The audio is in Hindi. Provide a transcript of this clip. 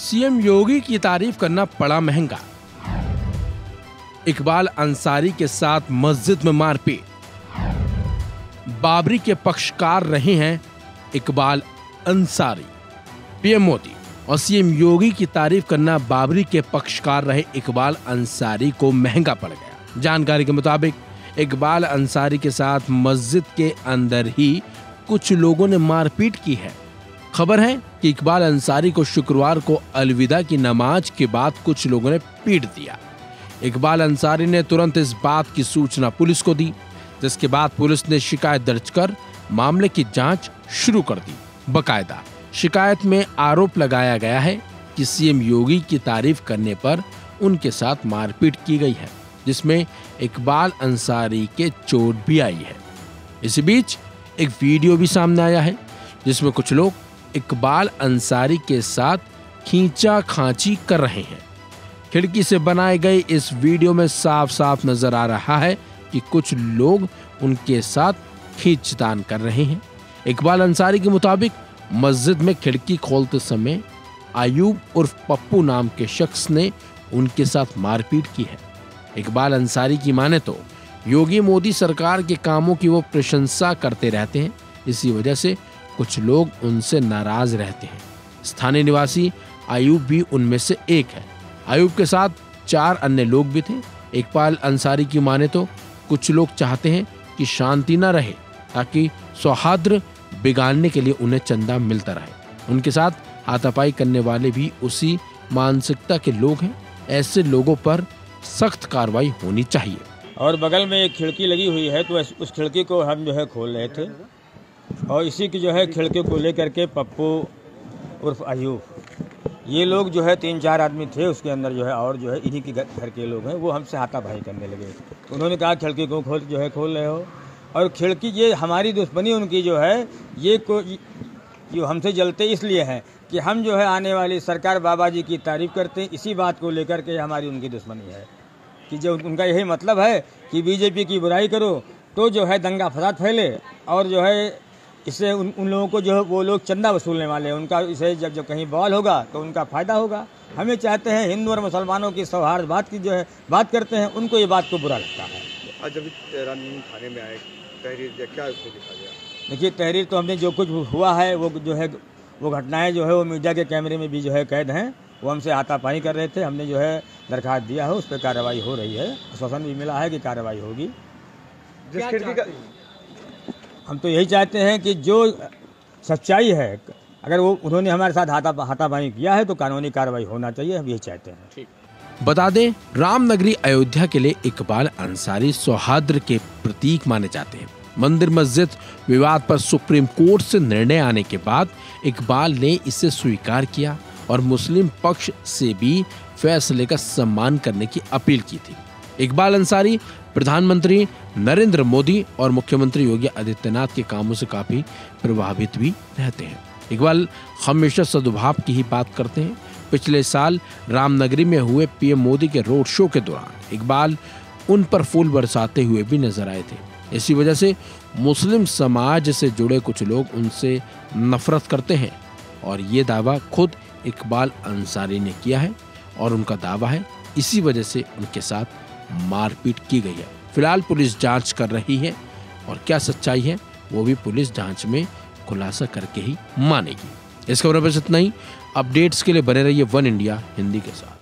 सीएम योगी की तारीफ़ करना पड़ा महँगा। इकबाल अंसारी के साथ मस्जिद में मारपीट। बाबरी के पक्षकार रहे हैं इकबाल अंसारी, पीएम मोदी। और सीएम योगी की तारीफ़ करना बाबरी के पक्षकार रहे इकबाल अंसारी को महँगा पड़ गया। जानकारी के मुताबिक, इकबाल अंसारी के साथ मस्जिद के अंदर ही कुछ लोगों ने मारपीट की है। खबर है कि इकबाल अंसारी को शुक्रवार को अलविदा की नमाज़ के बाद कुछ लोगों ने पीट दिया। इकबाल अंसारी ने तुरंत इस बात की सूचना पुलिस को दी, जिसके बाद पुलिस ने शिकायत दर्ज कर मामले की जाँच शुरू कर दी। बकायदा शिकायत में आरोप लगाया गया है कि सीएम योगी की तारीफ़ करने पर उनके साथ मारपीट की गई है, जिसमें इकबाल अंसारी के चोट भी आई है। इसी बीच एक वीडियो भी सामने आया है, जिसमें कुछ लोग इकबाल अंसारी के साथ खींचा खांची कर रहे हैं। खिड़की से बनाए गए इस वीडियो में साफ़ साफ़ नज़र आ रहा है कि कुछ लोग उनके साथ खींचतान कर रहे हैं। इकबाल अंसारी के मुताबिक, मस्जिद में खिड़की खोलते समय आयूब उर्फ़ पप्पू नाम के शख्स ने उनके साथ मारपीट की है। इकबाल अंसारी की माने तो योगी मोदी सरकार के कामों की वो प्रशंसा करते रहते हैं। इसी वजह से कुछ लोग उनसे नाराज़ रहते हैं। स्थानीय निवासी आयूब भी उनमें से एक है। आयूब के साथ चार अन्य लोग भी थे। इकबाल अंसारी की माने तो कुछ लोग चाहते हैं कि शांति न रहे, ताकि सौहार्द बिगाड़ने के लिए उन्हें चंदा मिलता रहे। उनके साथ हाथापाई करने वाले भी उसी मानसिकता के लोग हैं। ऐसे लोगों पर सख्त कार्रवाई होनी चाहिए। और बगल में एक खिड़की लगी हुई है तो उस खिड़की को हम जो है खोल रहे थे। और इसी की जो है खिड़की को लेकर के पप्पू उर्फ़ अयूब। ये लोग जो है तीन चार आदमी थे, उसके अंदर जो है और जो है इन्हीं के घर के लोग हैं, वो हमसे हाथापाई करने लगे। उन्होंने कहा खिड़की को खोल, जो है खोल रहे हो? और खिड़की ये हमारी दुश्मनी उनकी जो है ये को जो हमसे जलते इसलिए हैं कि हम जो है आने वाली सरकार बाबा जी की तारीफ़ करते हैं, इसी बात को लेकर के हमारी उनकी दुश्मनी है। कि जो उनका यही मतलब है कि बीजेपी की बुराई करो तो जो है दंगा फसाद फैले और जो है इससे उन उन लोगों को जो है वो लोग चंदा वसूलने वाले हैं। उनका इसे जब जब कहीं बवाल होगा तो उनका फ़ायदा होगा। हमें चाहते हैं हिंदू और मुसलमानों की सौहार्द बात की जो है बात करते हैं उनको ये बात को बुरा लगता है। आज अभी रामनगर थाने में आए तहरीर क्या उसको लिखा गया देखिए तहरीर तो हमने जो कुछ हुआ है वो जो है वो घटनाएँ जो है वो मीडिया के कैमरे में भी जो है कैद हैं। वो हमसे हाथापाई कर रहे थे। हमने जो है दरखास्त दिया है उस पर कार्रवाई हो रही है। आश्वासन भी मिला है कि कार्रवाई होगी। जिस खिड़की का हम तो यही चाहते हैं कि जो सच्चाई है अगर वो उन्होंने हमारे साथ हाथा हाथापाई किया है तो कानूनी कार्रवाई होना चाहिए हम यही चाहते हैं। बता दें रामनगरी अयोध्या के लिए इकबाल अंसारी सौहार्द के प्रतीक माने जाते हैं। मंदिर मस्जिद विवाद पर सुप्रीम कोर्ट से निर्णय आने के बाद इकबाल ने इसे स्वीकार किया और मुस्लिम पक्ष से भी फैसले का सम्मान करने की अपील की थी। इकबाल अंसारी, प्रधानमंत्री नरेंद्र मोदी और मुख्यमंत्री योगी आदित्यनाथ के कामों से काफ़ी प्रभावित भी रहते हैं। इकबाल हमेशा सद्भाव की ही बात करते हैं। पिछले साल रामनगरी में हुए पीएम मोदी के रोड शो के दौरान इकबाल उन पर फूल बरसाते हुए भी नज़र आए थे। इसी वजह से मुस्लिम समाज से जुड़े कुछ लोग उनसे नफरत करते हैं और ये दावा खुद इकबाल अंसारी ने किया है और उनका दावा है। इसी वजह से उनके साथ मारपीट की गई है। फ़िलहाल पुलिस जाँच कर रही है और क्या सच्चाई है, वो भी पुलिस जाँच में खुलासा करके ही मानेगी। इस खबर बस इतना ही। अपडेट्स के लिए बने रहिए वन इंडिया हिंदी के साथ।